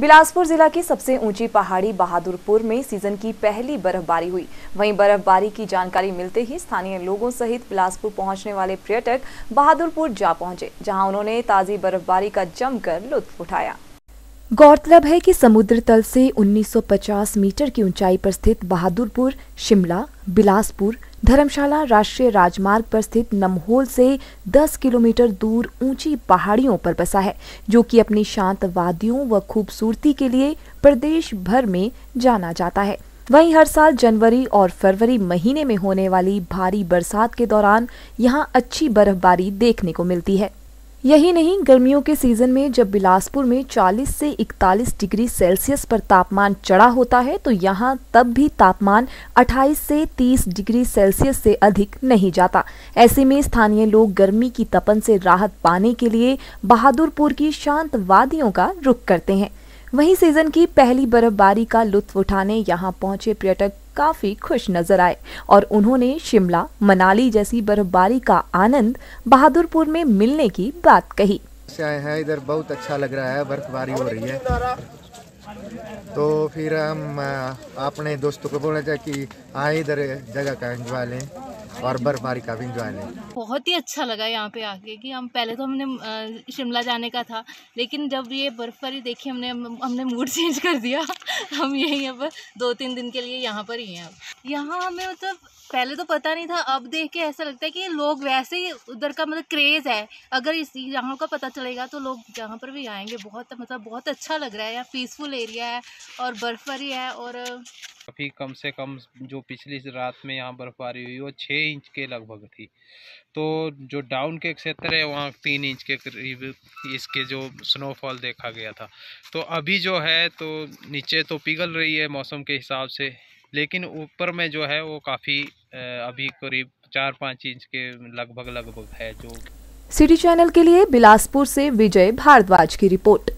बिलासपुर जिला की सबसे ऊँची पहाड़ी बहादुरपुर में सीज़न की पहली बर्फबारी हुई। वहीं बर्फबारी की जानकारी मिलते ही स्थानीय लोगों सहित बिलासपुर पहुँचने वाले पर्यटक बहादुरपुर जा पहुँचे, जहाँ उन्होंने ताजी बर्फबारी का जमकर लुत्फ उठाया। गौरतलब है कि समुद्र तल से 1950 मीटर की ऊंचाई पर स्थित बहादुरपुर, शिमला, बिलासपुर, धर्मशाला राष्ट्रीय राजमार्ग पर स्थित नमहोल से 10 किलोमीटर दूर ऊँची पहाड़ियों पर बसा है, जो कि अपनी शांत वादियों व खूबसूरती के लिए प्रदेश भर में जाना जाता है। वहीं हर साल जनवरी और फरवरी महीने में होने वाली भारी बरसात के दौरान यहाँ अच्छी बर्फबारी देखने को मिलती है। यही नहीं, गर्मियों के सीज़न में जब बिलासपुर में 40 से 41 डिग्री सेल्सियस पर तापमान चढ़ा होता है तो यहाँ तब भी तापमान 28 से 30 डिग्री सेल्सियस से अधिक नहीं जाता। ऐसे में स्थानीय लोग गर्मी की तपन से राहत पाने के लिए बहादुरपुर की शांत वादियों का रुख करते हैं। वहीं सीज़न की पहली बर्फबारी का लुत्फ उठाने यहाँ पहुँचे पर्यटक काफ़ी खुश नज़र आए और उन्होंने शिमला, मनाली जैसी बर्फबारी का आनंद बहादुरपुर में मिलने की बात कही। है, इधर बहुत अच्छा लग रहा है, बर्फबारी हो रही है। तो फिर हम अपने दोस्तों को बोला जाए कि आए इधर जगह का एंजॉय लें। और बर्फबारी का भी इंजॉय लें बहुत ही अच्छा लगा यहाँ पे आके कि हम पहले तो हमने शिमला जाने का था, लेकिन जब ये बर्फबारी देखी हमने हमने मूड चेंज कर दिया। हम यहीं अब दो तीन दिन के लिए यहाँ पर ही हैं अब। यहाँ हमें मतलब पहले तो पता नहीं था, अब देख के ऐसा लगता है कि लोग वैसे ही उधर का मतलब क्रेज़ है। अगर इस यहाँ का पता चलेगा तो लोग यहाँ पर भी आएँगे, बहुत मतलब बहुत अच्छा लग रहा है, यहाँ पीसफुल एरिया है और बर्फबारी है और काफ़ी कम से कम जो पिछली रात में यहाँ बर्फबारी हुई, वो छः इंच के लगभग थी। तो जो डाउन के क्षेत्र है, वहाँ तीन इंच के करीब इसके जो स्नोफॉल देखा गया था। तो अभी जो है तो नीचे तो पिघल रही है मौसम के हिसाब से, लेकिन ऊपर में जो है, वो काफ़ी अभी करीब चार पाँच इंच के लगभग लगभग है जो सिटी चैनल के लिए बिलासपुर से विजय भारद्वाज की रिपोर्ट।